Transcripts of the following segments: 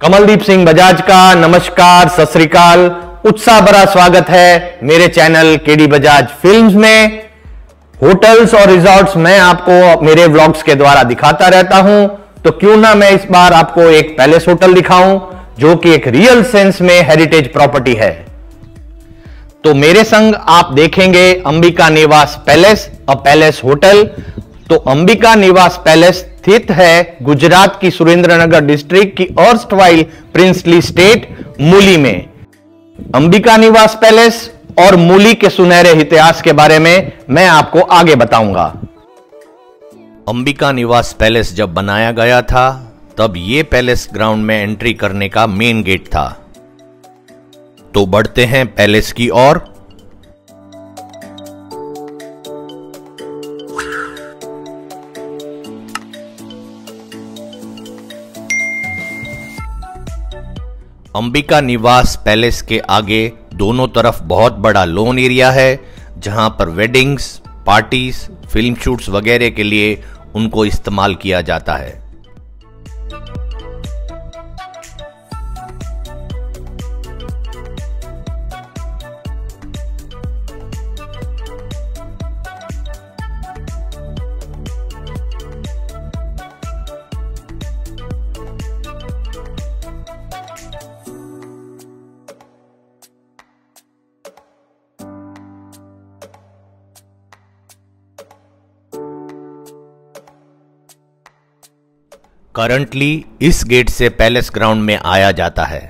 कमलदीप सिंह बजाज का नमस्कार, सत श्रीकाल। उत्साह भरा स्वागत है मेरे चैनल केडी बजाज फिल्म्स में। होटल्स और रिजॉर्ट्स मैं आपको मेरे व्लॉग्स के द्वारा दिखाता रहता हूँ। तो क्यों ना मैं इस बार आपको एक पैलेस होटल दिखाऊँ, जो कि एक रियल सेंस में हेरिटेज प्रॉपर्टी है। तो मेरे संग आप देखेंगे अंबिका निवास पैलेस, अ पैलेस होटल। तो अंबिका निवास पैलेस स्थित है गुजरात की सुरेंद्रनगर डिस्ट्रिक्ट की अर्स्टवाइल प्रिंसली स्टेट मूली में। अंबिका निवास पैलेस और मूली के सुनहरे इतिहास के बारे में मैं आपको आगे बताऊँगा। अंबिका निवास पैलेस जब बनाया गया था, तब ये पैलेस ग्राउंड में एंट्री करने का मेन गेट था। तो बढ़ते हैं पैलेस की ओर। अंबिका निवास पैलेस के आगे दोनों तरफ़ बहुत बड़ा लोन एरिया है, जहाँ पर वेडिंग्स पार्टीज़ फ़िल्म शूट्स वगैरह के लिए उनको इस्तेमाल किया जाता है। करंटली इस गेट से पैलेस ग्राउंड में आया जाता है।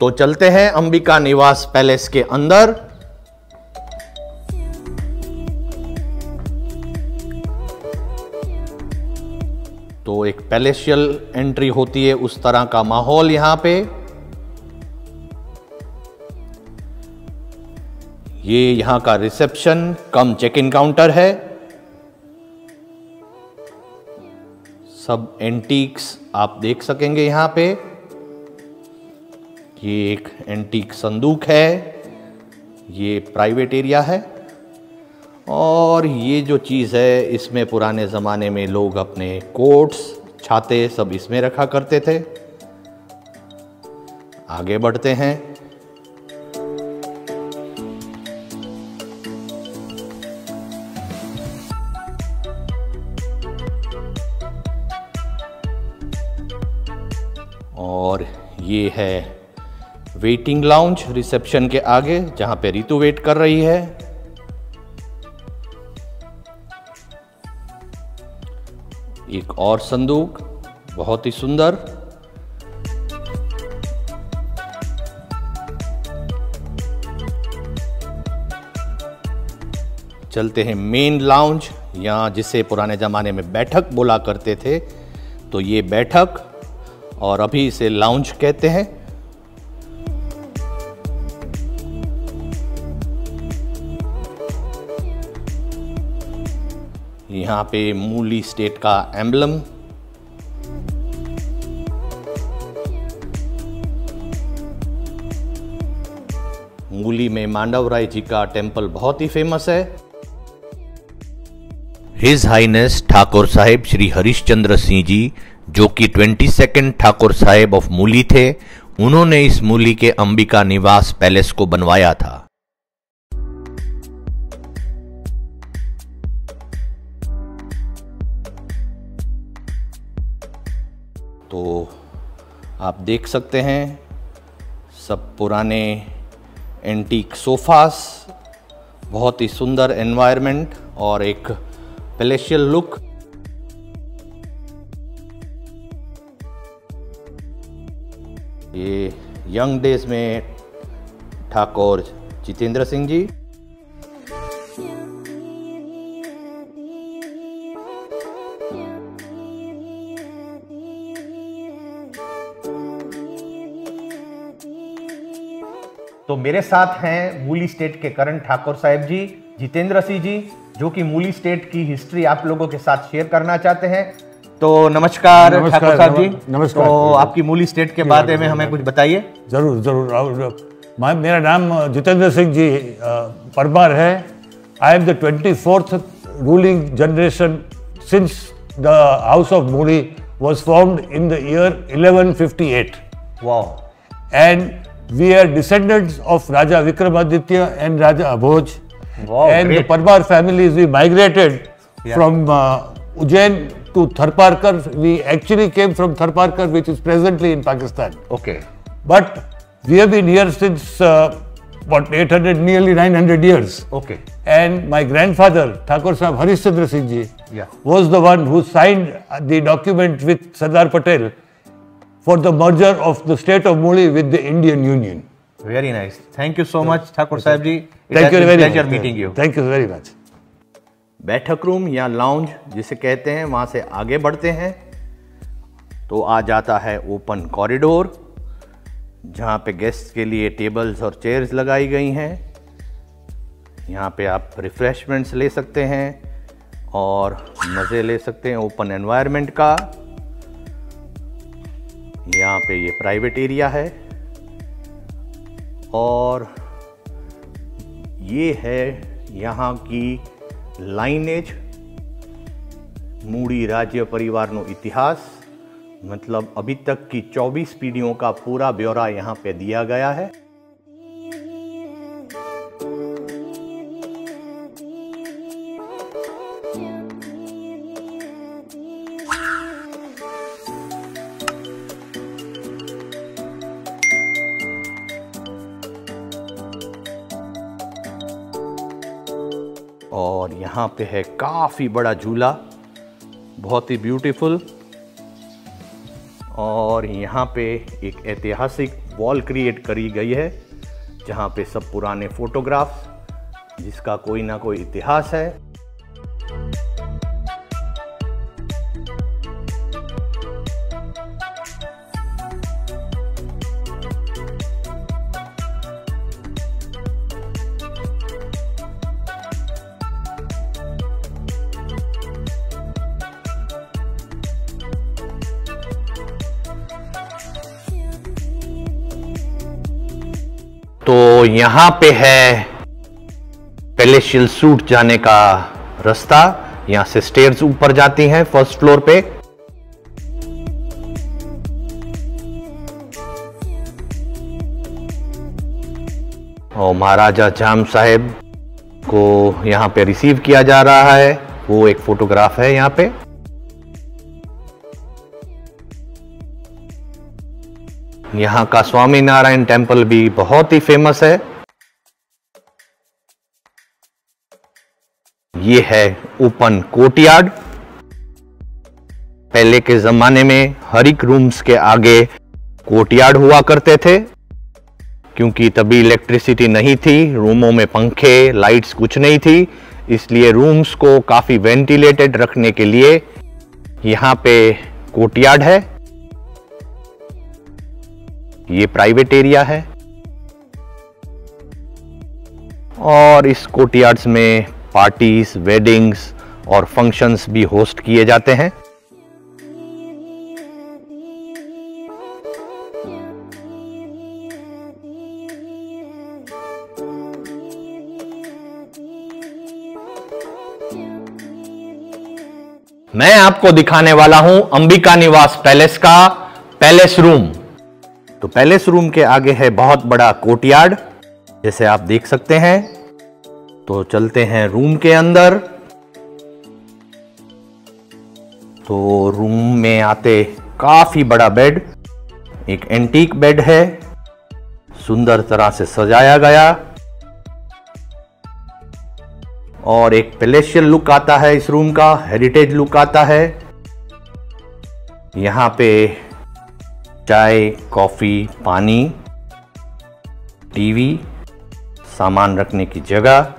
तो चलते हैं अंबिका निवास पैलेस के अंदर। तो एक पैलेशियल एंट्री होती है उस तरह का माहौल यहाँ पे। ये यहाँ का reception cum check in counter है। सब एंटीक्स आप देख सकेंगे यहाँ पे। ये एक एंटीक संदूक है। ये प्राइवेट एरिया है। और ये जो चीज़ है, इसमें पुराने ज़माने में लोग अपने कोट्स, छाते सब इसमें रखा करते थे। आगे बढ़ते हैं। ये है। वेटिंग लाउंज रिसेप्शन के आगे, जहाँ पे रितु वेट कर रही है। एक और संदूक, बहुत ही सुंदर। चलते हैं मेन लाउंज या जिसे पुराने ज़माने में बैठक बोला करते थे तो ये बैठक और अभी इसे लाउंज कहते हैं। यहाँ पे मूली स्टेट का एम्बलम मूली में मांडव राय जी का टेंपल बहुत ही फ़ेमस है। हिज हाइनेस ठाकुर साहेब श्री हरिश्चंद्र सिंह जी जो कि twenty second Thakur Saheb of Muli थे, उन्होंने इस मूली के अंबिका निवास पैलेस को बनवाया था। तो आप देख सकते हैं, सब पुराने एंटीक सोफास बहुत ही सुंदर एनवायरनमेंट और एक पैलेशियल लुक ये यंग डेज़ में ठाकुर जितेंद्र सिंह जी। तो मेरे साथ हैं मूली स्टेट के करण ठाकुर साहब जी, जितेंद्र सिंह जी, जो कि मूली स्टेट की हिस्ट्री आप लोगों के साथ शेयर करना चाहते हैं। तो नमस्कार ठाकुर साहब जी। नमस्कार तो आपकी मूली स्टेट के बारे में हमें कुछ बताइए। ज़रूर ज़रूर। मेरा नाम जितेंद्र सिंह जी परमार है। I am the twenty fourth ruling generation since the house of Muli was formed in the year 1158 वाह and we are descendants of Raja Vikramaditya and Raja Abhoj and the Parmar is we migrated from Ujjain to Tharparkar. We actually came from Tharparkar, which is presently in Pakistan. Okay. But we have been here since uh, what 800, nearly 900 years. Okay. And my grandfather, Thakur Sahib Harishchandra Singh Ji, yeah. was the one who signed the document with Sardar Patel for the merger of the state of Muli with the Indian Union. Very nice. Thank you so much, Thakur Sahib Ji. It Thank you very much. Pleasure meeting you. Thank you very much. बैठक room या lounge जिसे कहते हैं, वहाँ से आगे बढ़ते हैं। तो आ जाता है ओपन कॉरिडोर जहाँ पे गेस्ट के लिए टेबल्स और चेयर्स लगाई गई हैं। यहाँ पे आप रिफ्रेशमेंट्स ले सकते हैं और मज़े ले सकते हैं ओपन एनवायरनमेंट का। यहाँ पे ये प्राइवेट एरिया है। और ये है यहाँ की લાઇનેજ मूडी राज्य परिवार नो इतिहास मतलब अभी तक की 24 पीढ़ियों का पूरा ब्यौरा यहाँ पे दिया गया है और यहाँ पे है काफ़ी बड़ा झूला, बहुत ही ब्यूटीफुल और यहाँ पे एक ऐतिहासिक वॉल क्रिएट करी गई है, जहाँ पे सब पुराने फोटोग्राफ्स जिसका कोई ना कोई इतिहास है। यहाँ पे है पेलेशियल सूट जाने का रास्ता। यहाँ से स्टेयर्स ऊपर जाती हैं फ़र्स्ट फ्लोर पे। और महाराजा जाम साहेब को यहाँ पे रिसीव किया जा रहा है। वो एक फोटोग्राफ है यहाँ पे। यहाँ का स्वामी नारायण टेंपल भी बहुत ही फ़ेमस है। ये है ओपन कोर्टयार्ड। पहले के जमाने में हर एक रूम्स के आगे कोर्टयार्ड हुआ करते थे। क्योंकि तभी इलेक्ट्रिसिटी नहीं थी रूमों में पंखे लाइट्स कुछ नहीं थी, इसलिए रूम्स को काफ़ी वेंटिलेटेड रखने के लिए यहाँ पे कोर्टयार्ड है। ये प्राइवेट एरिया है। और इस कोर्टयार्ड्स में पार्टीज़ वेडिंग्स और फ़ंक्शंस भी होस्ट किए जाते हैं। मैं आपको दिखाने वाला हूँ अंबिका निवास पैलेस का पैलेस रूम तो पैलेस रूम के आगे है बहुत बड़ा कोर्टयार्ड, जैसे आप देख सकते हैं। तो चलते हैं रूम के अंदर। तो रूम में आते काफ़ी बड़ा बेड, एक एंटीक बेड है, सुंदर तरह से सजाया गया। और एक पैलेशियल लुक आता है इस रूम का, हेरिटेज लुक आता है। यहाँ पे चाय, कॉफ़ी, पानी, टीवी, सामान रखने की जगह,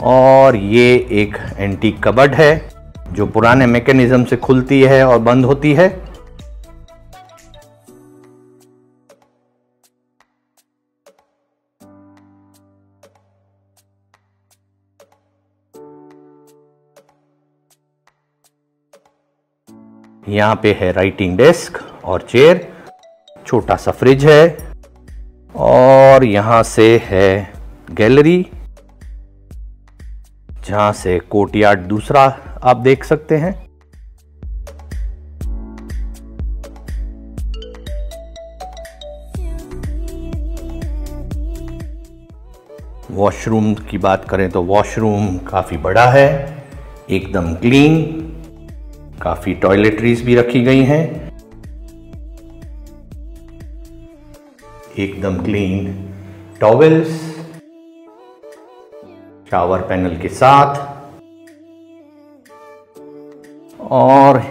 और ये एक एंटी कबड है, जो पुराने मैकेनिज्म से खुलती है और बंद होती है। यहाँ पे है राइटिंग डेस्क और चेयर छोटा सा फ्रिज है। और यहाँ से है गैलरी जहाँ से कोर्टयार्ड दूसरा आप देख सकते हैं। वॉशरूम की बात करें तो वॉशरूम काफ़ी बड़ा है, एकदम क्लीन काफ़ी टॉयलेटरीज भी रखी गई हैं। एकदम क्लीन टॉवेल्स शावर पैनल के साथ, और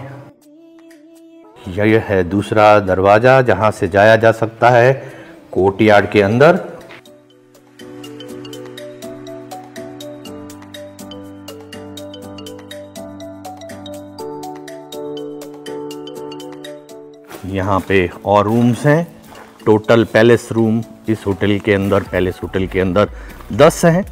यह है दूसरा दरवाज़ा जहाँ से जाया जा सकता है कोर्टयार्ड के अंदर। यहाँ पे और रूम्स हैं। टोटल पैलेस रूम इस होटल के अंदर, पैलेस होटल के अंदर दस हैं।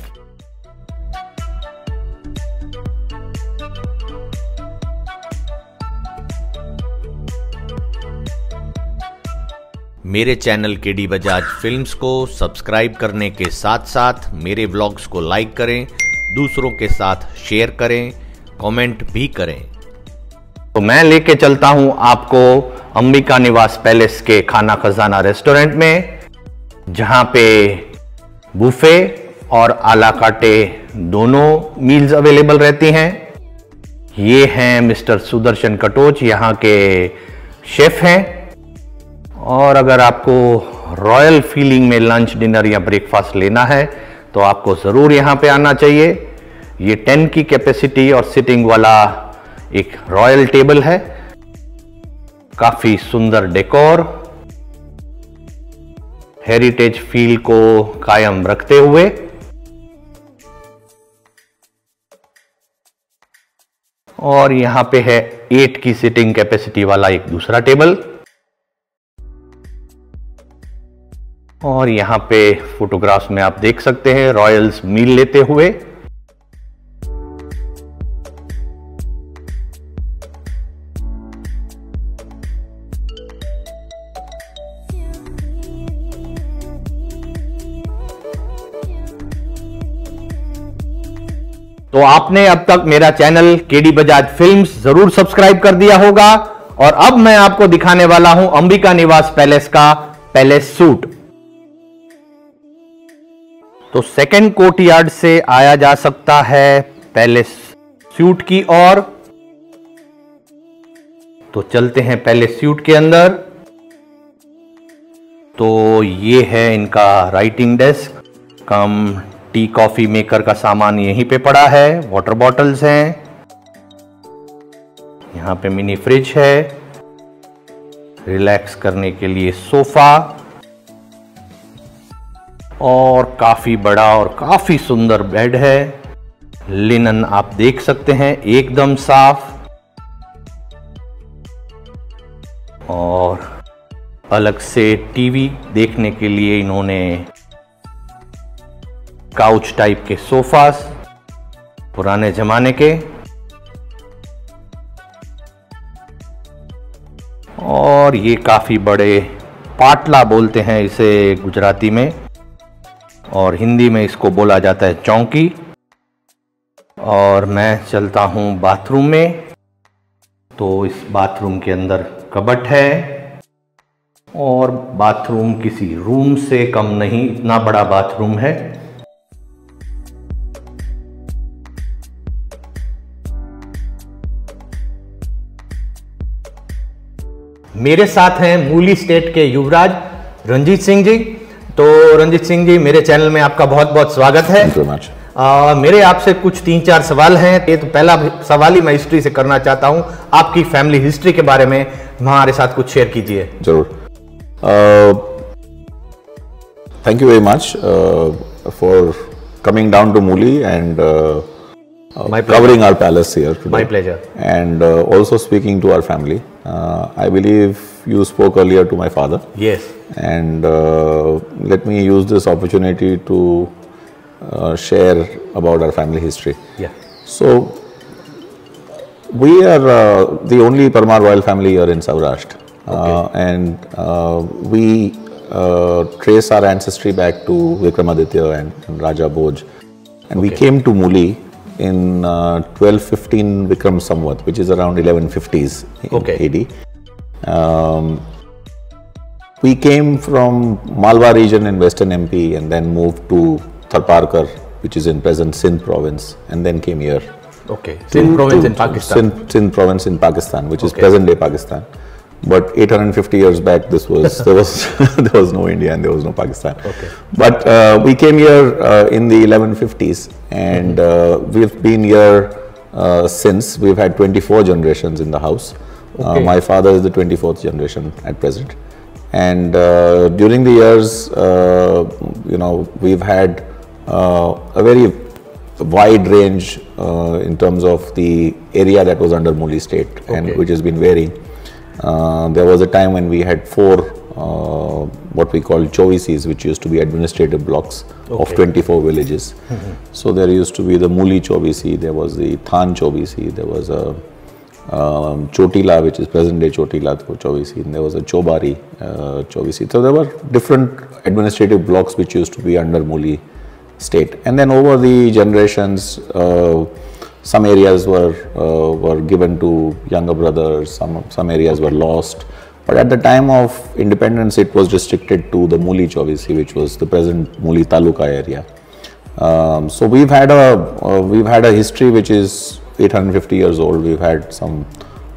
मेरे चैनल के डी बजाज फिल्म्स को सब्सक्राइब करने के साथ साथ मेरे व्लॉग्स को लाइक करें, दूसरों के साथ शेयर करें, कमेंट भी करें। तो मैं लेके चलता हूँ आपको अंबिका निवास पैलेस के खाना खजाना रेस्टोरेंट में, जहाँ पे बुफे और आला काटे दोनों मील्स अवेलेबल रहती हैं। ये हैं मिस्टर सुदर्शन कटोच, यहाँ के शेफ हैं। और अगर आपको रॉयल फीलिंग में लंच, डिनर या ब्रेकफास्ट लेना है तो आपको ज़रूर यहाँ पे आना चाहिए। ये 10 की कैपेसिटी और सिटिंग वाला एक रॉयल टेबल है, काफ़ी सुंदर डेकोर, हेरिटेज फील को कायम रखते हुए। और यहाँ पे है एट की सिटिंग कैपेसिटी वाला एक दूसरा टेबल। और यहाँ पे फोटोग्राफ्स में आप देख सकते हैं रॉयल्स मील लेते हुए। तो आपने अब तक मेरा चैनल केडी बजाज फिल्म्स ज़रूर सब्सक्राइब कर दिया होगा। और अब मैं आपको दिखाने वाला हूँ अंबिका निवास पैलेस का पैलेस सूट। तो सेकंड कोर्ट यार्ड से आया जा सकता है पैलेस सूट की ओर। तो चलते हैं पहले सूट के अंदर। तो ये है इनका writing desk cum tea coffee maker का सामान यहीं पे पड़ा है वाटर बॉटल्स हैं। यहाँ पे मिनी फ्रिज है। रिलैक्स करने के लिए सोफा और काफ़ी बड़ा और काफ़ी सुंदर बेड है। लिनन आप देख सकते हैं, एकदम साफ़। और अलग से टीवी देखने के लिए इन्होंने काउच टाइप के सोफास पुराने जमाने के, और ये काफ़ी बड़े पाटला बोलते हैं इसे गुजराती में, और हिंदी में इसको बोला जाता है चौकी। और मैं चलता हूँ बाथरूम में तो इस बाथरूम के अंदर कबट है, और बाथरूम किसी रूम से कम नहीं, इतना बड़ा बाथरूम है। मेरे साथ हैं मूली स्टेट के युवराज रंजीत सिंह जी। तो रंजीत सिंह जी मेरे चैनल में आपका बहुत बहुत स्वागत है. आ, मेरे आपसे कुछ तीन चार सवाल हैं। ये तो पहला सवाल ही मैं हिस्ट्री से करना चाहता हूँ। आपकी फैमिली हिस्ट्री के बारे में हमारे साथ कुछ शेयर कीजिए। ज़रूर। Thank you very much for coming down to Muli and My uh, covering our palace here today. My pleasure. And uh, also speaking to our family. Uh, I believe you spoke earlier to my father. Yes. And uh, let me use this opportunity to uh, share about our family history. Yeah. So, we are uh, the only Parmar royal family here in Saurashtra. Okay. and we trace our ancestry back to Vikramaditya and, and Raja Bhoj. And okay. we came to Muli in uh, 1215 Vikram Samvat, which is around 1150s in Okay. AD. Um, we came from Malwa region in western MP and then moved to Tharparkar, which is in present Sindh province, and then came here. Okay. Sindh province in Pakistan. Sindh, Sindh province in Pakistan, which is present day Pakistan. But 850 years back, this was there was there was no India and there was no Pakistan. Okay. But uh, we came here uh, in the 1150s, and uh, we've been here uh, since. We've had 24 generations in the house. Uh, Okay. my father is the 24th generation at present, and uh, during the years, uh, you know, we've had uh, a very wide range uh, in terms of the area that was under Muli state, and which has been varying. Uh, there was a time when we had four uh, what we call chovices, which used to be administrative blocks of 24 villages. So there used to be the Muli Chovisi, there was the Than Chovisi, there was a um, Chotila, which is present day Chotila Chovisi, and there was a Chobari uh, Chovisi. So there were different administrative blocks which used to be under Muli state. And then over the generations, uh, some areas were uh, were given to younger brothers, some some areas were lost. But at the time of independence, it was restricted to the Muli Chovisi, which was the present Muli Taluka area. Um, so we've had a uh, we've had a history which is 850 years old. We've had some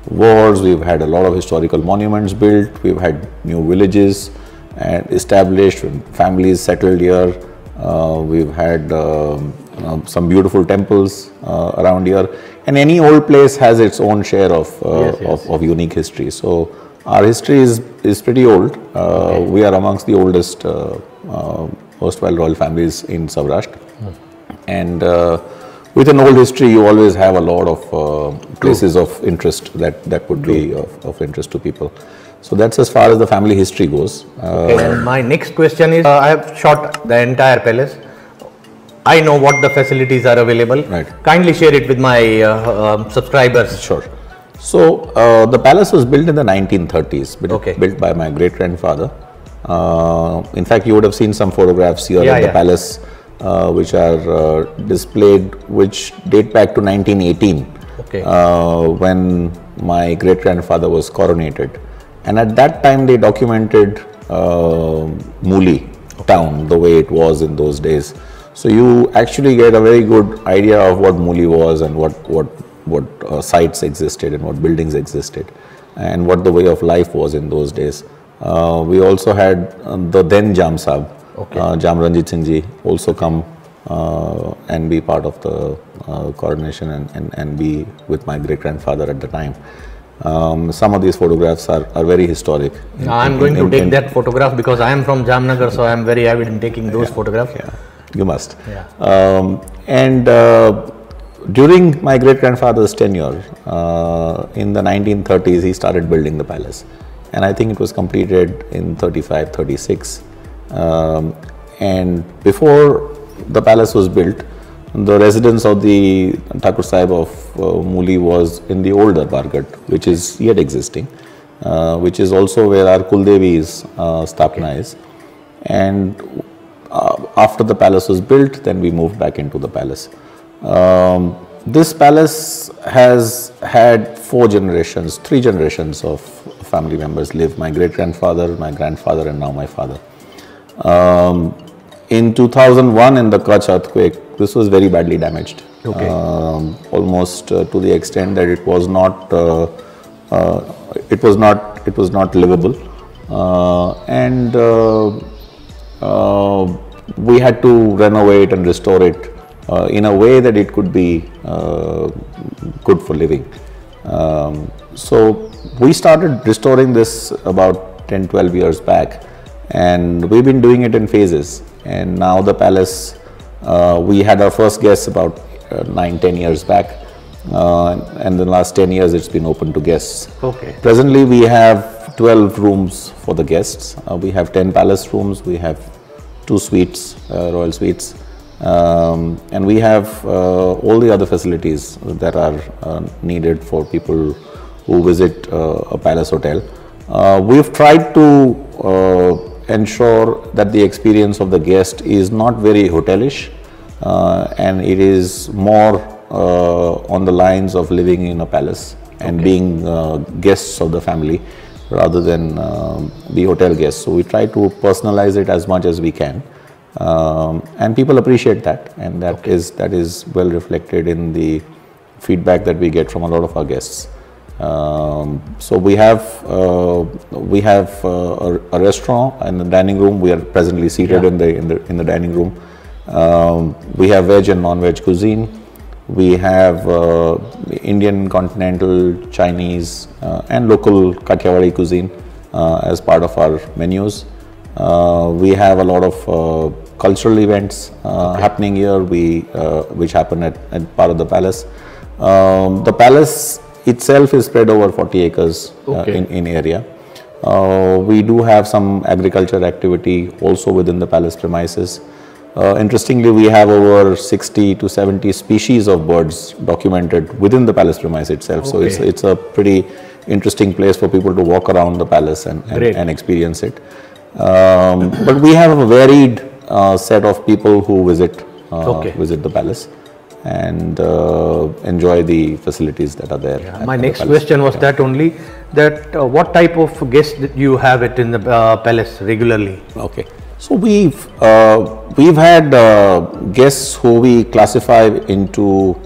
wars. We've had a lot of historical monuments built. We've had new villages and established families settled here. Uh, we've had um, um, some beautiful temples uh, around here, and any old place has its own share of uh, Yes, yes. of, of unique history. So our history is is pretty old. Uh, We are amongst the oldest uh, uh, erstwhile royal families in Saurashtra, and uh, with an old history, you always have a lot of uh, places of interest that that would be of, of interest to people. So that's as far as the family history goes. Uh, Okay, my next question is uh, I have shot the entire palace. I know what the facilities are available. Right. Kindly share it with my uh, um, subscribers. Sure. So uh, the palace was built in the 1930s, built, Okay. built by my great grandfather. Uh, in fact, you would have seen some photographs here Yeah, of the yeah. palace, uh, which are uh, displayed, which date back to 1918, Okay. uh, when my great grandfather was coronated. And at that time, they documented uh, Muli town the way it was in those days. So you actually get a very good idea of what Muli was and what what what uh, sites existed and what buildings existed, and what the way of life was in those days. Uh, we also had uh, the then Jam Sahib, Okay. uh, Jam Ranjit Singh ji, also come uh, and be part of the uh, coronation and, and, and be with my great grandfather at the time. Um, some of these photographs are, are very historic. in- I'm in- going to in- take in- that photograph because I am from Jamnagar, so I am very avid in taking those photographs. Yeah, you must. Yeah. Um, and uh, during my great grandfather's tenure, uh, in the 1930s, he started building the palace. And I think it was completed in 35, 36. Um, and before the palace was built, the residence of the Thakur Sahib of uh, Muli was in the old Darbargarh, which is yet existing, uh, which is also where our Kuldevi's uh, Sthapna is. And uh, after the palace was built, then we moved back into the palace. Um, this palace has had four generations, three generations of family members live. My great grandfather, my grandfather, and now my father. Um, in 2001, in the Kutch earthquake, this was very badly damaged. Okay. Um, almost uh, to the extent that it was not, uh, uh, it was not, it was not livable, uh, and uh, uh, we had to renovate and restore it uh, in a way that it could be uh, good for living. Um, so we started restoring this about 10 12 years back and we've been doing it in phases and now the palace uh, we had our first guests about uh, 9 10 years back uh, and the last 10 years it's been open to guests Okay. Presently, we have 12 rooms for the guests. Uh, we have 10 palace rooms. We have two suites, uh, royal suites, um, and we have uh, all the other facilities that are uh, needed for people who visit uh, a palace hotel. Uh, we've tried to uh, ensure that the experience of the guest is not very hotelish uh, and it is more on the lines of living in a palace and okay. being uh, guests of the family rather than um, the hotel guests. So we try to personalize it as much as we can. Um, and people appreciate that and that okay. is that is well reflected in the feedback that we get from a lot of our guests. Um, so we have uh, we have uh, a, a, restaurant and the dining room. We are presently seated yeah. in the in the in the dining room. Um, we have veg and non-veg cuisine. We have uh, Indian, continental, Chinese, uh, and local Kathiawadi cuisine uh, as part of our menus. Uh, we have a lot of cultural events okay. happening here, we which happen at, at part of the palace. Um, the palace itself is spread over 40 acres uh, okay. uh, in, in area. Uh, we do have some agriculture activity also within the palace premises. Uh, interestingly, we have over 60 to 70 species of birds documented within the palace premise itself. Okay. So it's, it's a pretty interesting place for people to walk around the palace and, and, and experience it. Um, but we have a varied uh, set of people who visit uh, okay. visit the palace and uh, enjoy the facilities that are there. Yeah. My next question was yeah. that only that uh, what type of guests do you have it in the uh, palace regularly? Okay. So we've uh, we've had uh, guests who we classify into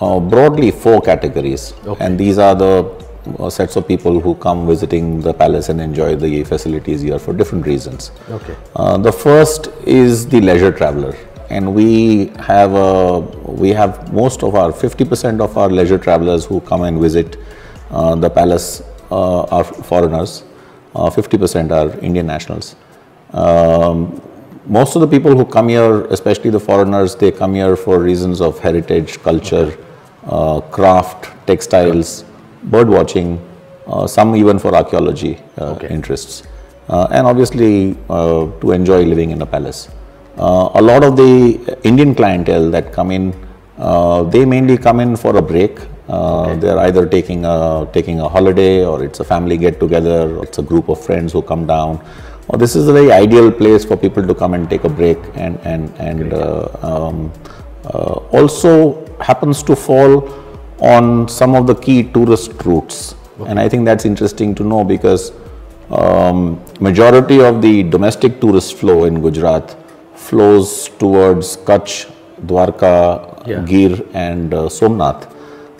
uh, broadly four categories, okay. and these are the sets of people who come visiting the palace and enjoy the facilities here for different reasons. Okay. the first is the leisure traveler and we have a, we have most of our 50% of our leisure travelers who come and visit uh, the palace uh, are foreigners, 50% uh, are Indian nationals. Um, most of the people who come here, especially the foreigners, they come here for reasons of heritage, culture, uh, craft, textiles, bird watching, uh, some even for archaeology uh, okay. interests, and obviously to enjoy living in a palace. Uh, a lot of the Indian clientele that come in, uh, they mainly come in for a break. Uh, okay. They're either taking a taking a holiday, or it's a family get together, or it's a group of friends who come down. Or this is a very ideal place for people to come and take a break, and and and um, also happens to fall on some of the key tourist routes. Okay. And I think that's interesting to know because um, majority of the domestic tourist flow in Gujarat flows towards Kutch, Dwarka, yeah. Gir and uh, Somnath.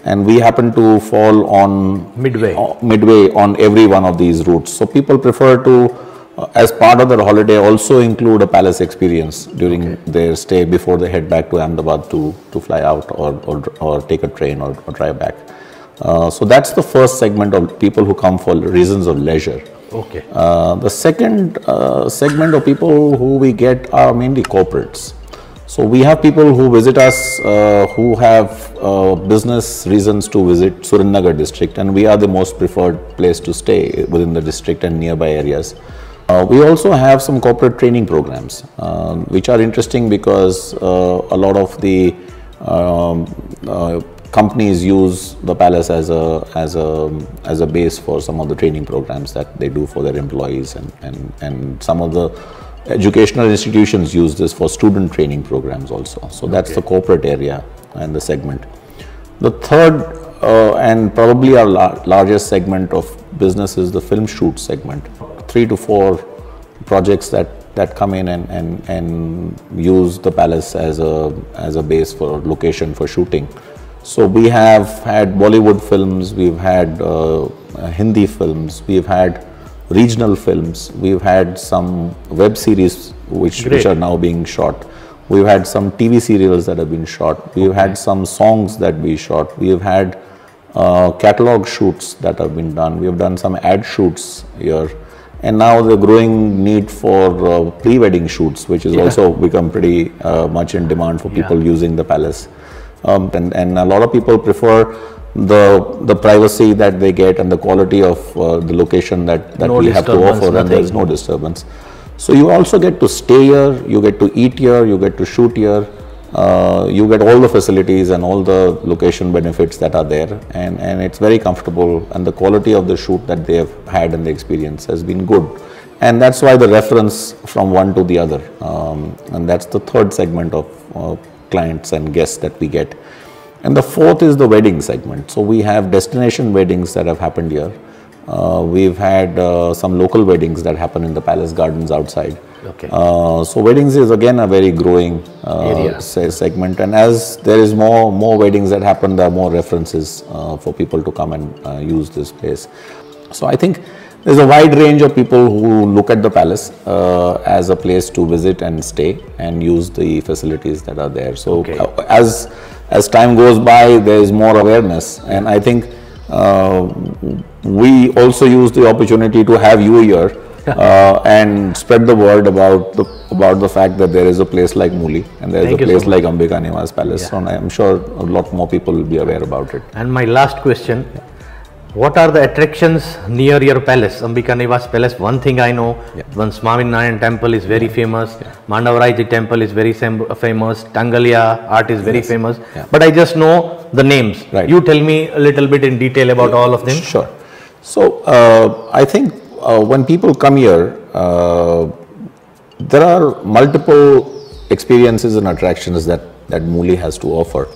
And we happen to fall on midway. Uh, midway on every one of these routes. So people prefer to, uh, as part of their holiday, also include a palace experience during okay. their stay before they head back to Ahmedabad to, to fly out or, or, or take a train or, or drive back. Uh, so that's the first segment of people who come for reasons of leisure. Okay. Uh, the second uh, segment of people who we get are mainly corporates. So we have people who visit us uh, who have uh, business reasons to visit Surendranagar district and we are the most preferred place to stay within the district and nearby areas. Uh, we also have some corporate training programs um, which are interesting because uh, a lot of the um, companies use the palace as a as a as a base for some of the training programs that they do for their employees and and and some of the educational institutions use this for student training programs also. So that's okay. the corporate area and the segment. The third uh, and probably our la largest segment of business is the film shoot segment three to four projects that that come in and, and, and use the palace as a as a base for location for shooting so we have had Bollywood films, we've had uh, Hindi films, we've had regional films, we've had some web series which, which are now being shot. We've had some TV serials that have been shot. We've okay. had some songs that we shot. We've had uh, catalog shoots that have been done. We have done some ad shoots here. And now the growing need for uh, pre-wedding shoots, which has yeah. also become pretty uh, much in demand for people yeah. using the palace. Um, and, and a lot of people prefer the the privacy that they get and the quality of uh, the location that, that no we have to offer nothing. and there is no disturbance. So you also get to stay here, you get to eat here, you get to shoot here, uh, you get all the facilities and all the location benefits that are there and, and it's very comfortable and the quality of the shoot that they have had and the experience has been good and that's why the reference from one to the other. Um, and that's the third segment of uh, clients and guests that we get. And the fourth is the wedding segment. So we have destination weddings that have happened here. Uh, we've had uh, some local weddings that happen in the palace gardens outside. Okay. Uh, so weddings is again a very growing uh, se- segment, and as there is more more weddings that happen, there are more references uh, for people to come and uh, use this place. So I think there's a wide range of people who look at the palace uh, as a place to visit and stay and use the facilities that are there. So Okay. uh, as as time goes by, there is more awareness, and I think uh, we also use the opportunity to have you here uh, and spread the word about the about the fact that there is a place like Muli and there is Thank a you so place like Ambika Niwas Palace. So I'm sure a lot more people will be aware about it. And my last question What are the attractions near your palace, Ambika Niwas Palace? One thing I know, one Swaminarayan temple is very famous, Mandavraiji temple is very sem- famous, Tangaliya art is very famous, Yeah. but I just know the names. Right. You tell me a little bit in detail about all of them. Sure. So uh, I think uh, when people come here, uh, there are multiple experiences and attractions that, that Muli has to offer.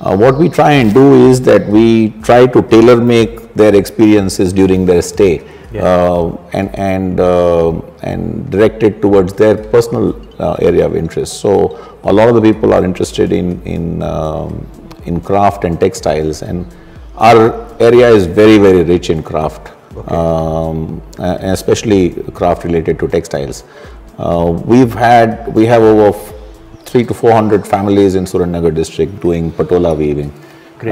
Uh, what we try and do is that we try to tailor make their experiences during their stay uh, and and uh, and direct it towards their personal uh, area of interest. So a lot of the people are interested in in um, in craft and textiles, and our area is very very rich in craft, um, uh, especially craft related to textiles. Uh, we've had we have over f- three to four hundred families in Surendranagar district doing patola weaving.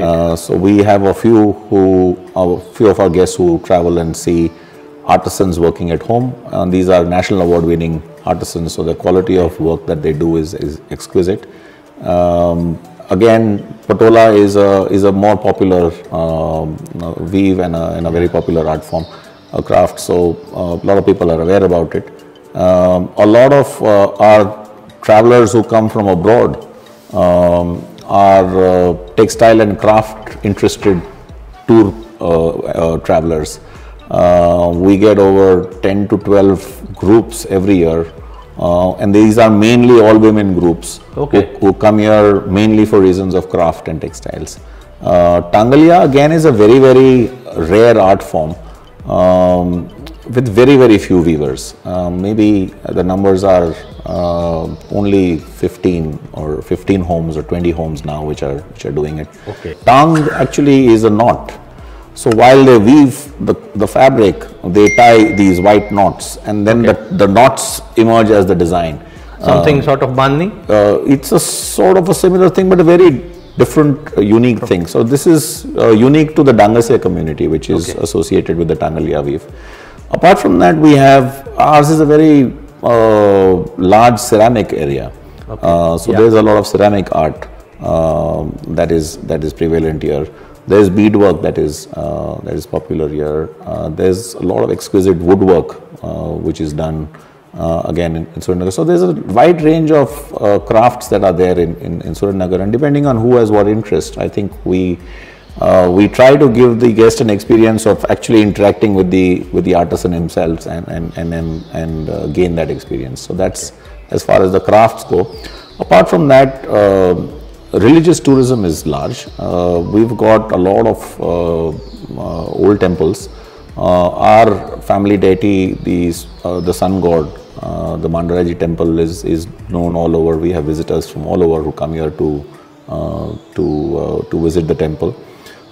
Uh, so we have a few who, a few of our guests who travel and see artisans working at home. Uh, these are national award-winning artisans, so the quality of work that they do is, is exquisite. Um, again, patola is a is a more popular um, weave and a, and a very popular art form, a craft. So uh, a lot of people are aware about it. Um, a lot of uh, our travelers who come from abroad um, are uh, textile and craft interested tour uh, uh, travelers. Uh, we get over 10 to 12 groups every year, uh, and these are mainly all women groups Okay. who, who come here mainly for reasons of craft and textiles. Uh, Tangaliya again is a very, very rare art form um, with very, very few weavers. Um, maybe the numbers are uh, only 15 or 15 homes or 20 homes now which are which are doing it. Okay. Tang actually is a knot. So while they weave the, the fabric, they tie these white knots and then the, the knots emerge as the design. Something sort of bandni? Uh, it's a sort of a similar thing, but a very different, uh, unique thing. So this is uh, unique to the Dangasya community, which is Okay. associated with the Tangaliya weave. Apart from that, we have ours is a very uh, large ceramic area. Uh, so Yeah. there's a lot of ceramic art that is that is prevalent here. There's beadwork that is uh, that is popular here. Uh, there's a lot of exquisite woodwork uh, which is done uh, again in, in Surendranagar. So there's a wide range of uh, crafts that are there in, in, in Surendranagar, and depending on who has what interest, I think we we try to give the guest an experience of actually interacting with the with the artisan himself and and and and, and gain that experience. So that's as far as the crafts go. Apart from that. Religious tourism is large. Uh, we've got a lot of uh, uh, old temples. Uh, our family deity, the, uh, the sun god, uh, the Mandaraji temple is, is known all over. We have visitors from all over who come here to, uh, to, uh, to visit the temple.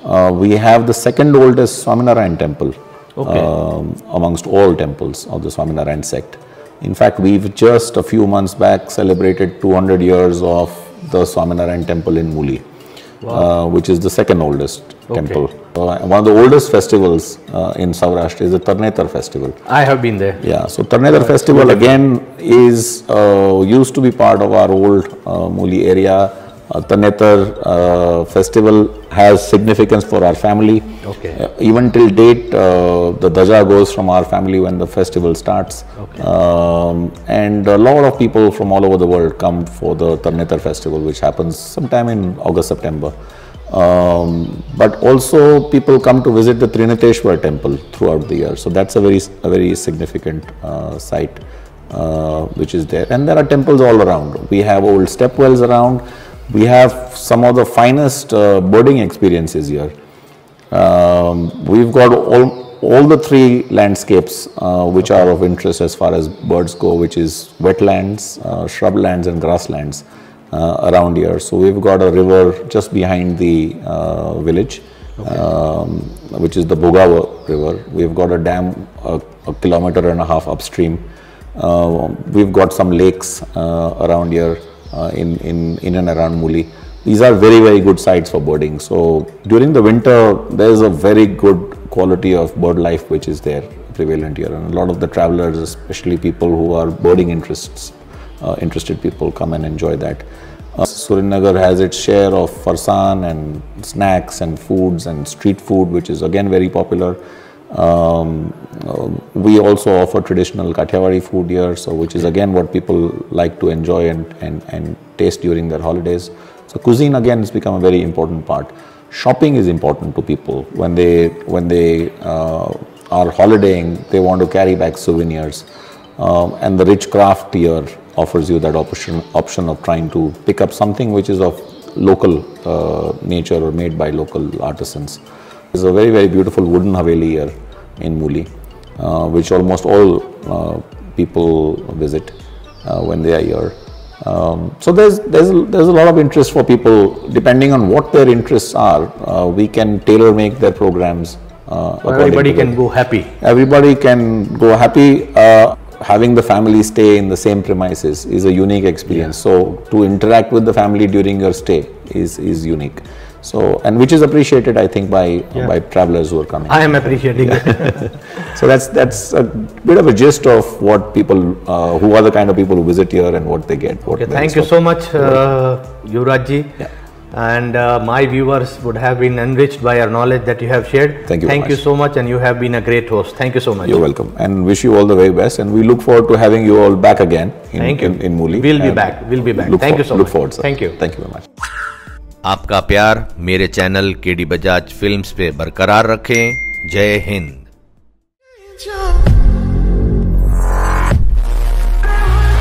Uh, we have the second oldest Swaminarayan temple Okay. um, amongst all temples of the Swaminarayan sect. In fact, we've just a few months back celebrated 200 years of the Swaminarayan temple in Muli, uh, which is the second oldest temple. Uh, one of the oldest festivals uh, in Saurashtra is the Tarnetar festival. I have been there. Yeah, so Tarnetar festival again is uh, used to be part of our old uh, Muli area. Tarnetar uh, festival has significance for our family. Okay. Uh, even till date, uh, the Dhaja goes from our family when the festival starts. Okay. Um, and a lot of people from all over the world come for the Tarnetar festival, which happens sometime in August, September. Um, but also people come to visit the Triniteshwar temple throughout the year. So that's a very, a very significant uh, site uh, which is there. And there are temples all around. We have old step wells around. We have some of the finest uh, birding experiences here. Um, we've got all, all the three landscapes uh, which are of interest as far as birds go, which is wetlands, uh, shrublands and grasslands uh, around here. So we've got a river just behind the uh, village, okay. um, which is the Bhogawa River. We've got a dam a, a kilometer and a half upstream. Uh, we've got some lakes uh, around here in, in, in and around Muli. These are very, very good sites for birding. So during the winter, there is a very good quality of bird life which is there prevalent here. And a lot of the travelers, especially people who are birding interests, uh, interested people come and enjoy that. Uh, Surendranagar has its share of farsan and snacks and foods and street food, which is again very popular. Um, uh, we also offer traditional Kathiawadi food here, so which is again what people like to enjoy and, and, and taste during their holidays. So cuisine again has become a very important part. Shopping is important to people when they when they uh, are holidaying. They want to carry back souvenirs, um, and the rich craft here offers you that option, option of trying to pick up something which is of local uh, nature or made by local artisans. There's a very, very beautiful wooden Haveli here in Muli, uh, which almost all uh, people visit uh, when they are here. Um, so there's, there's, a, there's a lot of interest for people, depending on what their interests are, uh, we can tailor make their programs. Uh, everybody can go happy. Everybody can go happy having the family stay in the same premises is a unique experience. Yeah. So to interact with the family during your stay is, is unique. So, and which is appreciated, I think, by yeah. by travelers who are coming. I am appreciating it. so that's that's a bit of a gist of what people, uh, who are the kind of people who visit here and what they get. What okay, thank you so much, uh, Yuvrajji. Yeah and uh, my viewers would have been enriched by your knowledge that you have shared. Thank you. Thank you so much, and you have been a great host. Thank you so much. You're welcome, and wish you all the very best. And we look forward to having you all back again in, Thank you. in, in Muli. We'll be back. We'll be back. Thank you so look much. Look forward, sir. Thank you. Thank you very much. आपका प्यार मेरे channel के D Bajaj films पे बरकरार रखें। जय हिंद।